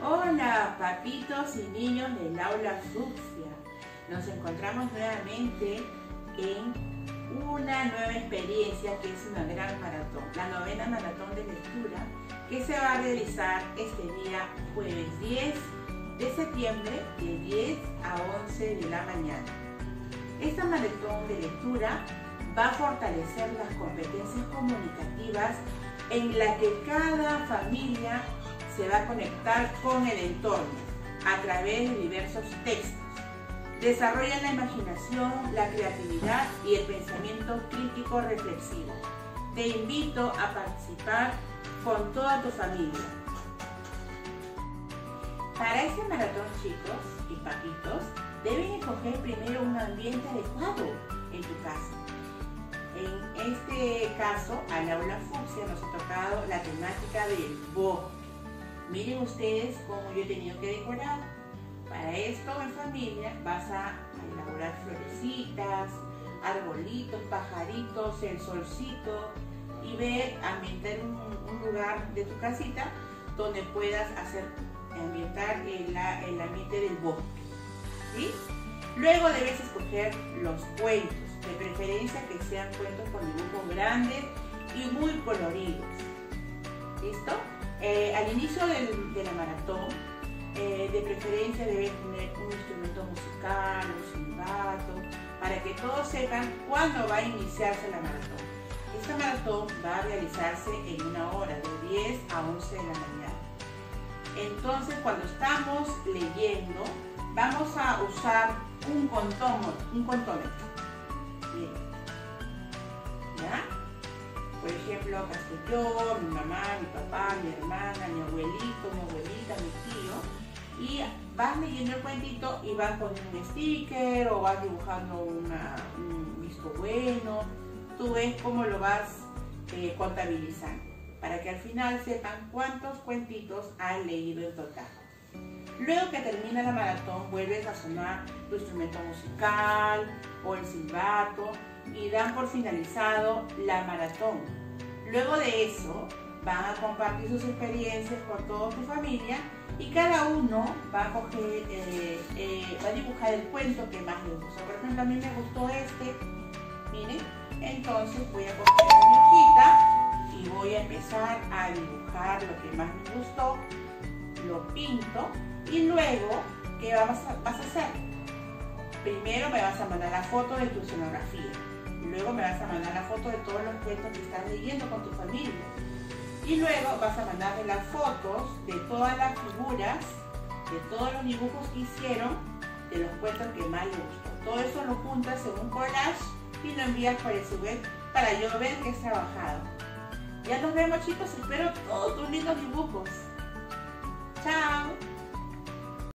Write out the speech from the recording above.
Hola papitos y niños del aula fucsia. Nos encontramos nuevamente en una nueva experiencia que es una gran maratón, la novena maratón de lectura que se va a realizar este día jueves 10 de septiembre de 10 a 11 de la mañana. Esta maratón de lectura va a fortalecer las competencias comunicativas en la que cada familia se va a conectar con el entorno a través de diversos textos. Desarrolla la imaginación, la creatividad y el pensamiento crítico reflexivo. Te invito a participar con toda tu familia. Para este maratón, chicos y papitos, deben escoger primero un ambiente adecuado en tu casa. En este caso, al aula fucsia nos ha tocado la temática del bosque. Miren ustedes cómo yo he tenido que decorar. Para esto en familia vas a elaborar florecitas, arbolitos, pajaritos, el solcito y ver, ambientar un, lugar de tu casita donde puedas hacer ambientar el, el ambiente del bosque. ¿sí? Luego debes escoger los cuentos, de preferencia que sean cuentos con dibujos grandes y muy coloridos. ¿Listo? Eh, al inicio de la maratón, eh, de preferencia debes tener un instrumento musical, un silbato, para que todos sepan cuándo va a iniciarse la maratón. Esta maratón va a realizarse en una hora, de 10 a 11 de la mañana. Entonces, cuando estamos leyendo, vamos a usar un contómetro. Un contómetro. Por ejemplo, estoy yo, mi mamá, mi papá, mi hermana, mi abuelito, mi abuelita, mi tío. Y vas leyendo el cuentito y vas poniendo un sticker o vas dibujando un visto bueno. Tú ves cómo lo vas eh, contabilizando para que al final sepan cuántos cuentitos has leído en total. Luego que termina la maratón, vuelves a sonar tu instrumento musical o el silbato y dan por finalizado la maratón. Luego de eso, van a compartir sus experiencias con toda tu familia y cada uno va a coger, eh, eh, va a dibujar el cuento que más le gusta. Por ejemplo, a mí me gustó este, miren, entonces voy a coger mi hojita y voy a empezar a dibujar lo que más me gustó, lo pinto y luego, ¿qué vas a, hacer? Primero me vas a mandar la foto de tu escenografía. Luego me vas a mandar la foto de todos los cuentos que estás leyendo con tu familia. Y luego vas a mandarme las fotos de todas las figuras, de todos los dibujos que hicieron, de los cuentos que más les gustó. Todo eso lo juntas en un collage y lo envías por el web para yo ver que has trabajado. Ya nos vemos chicos, espero todos tus lindos dibujos. Tchau!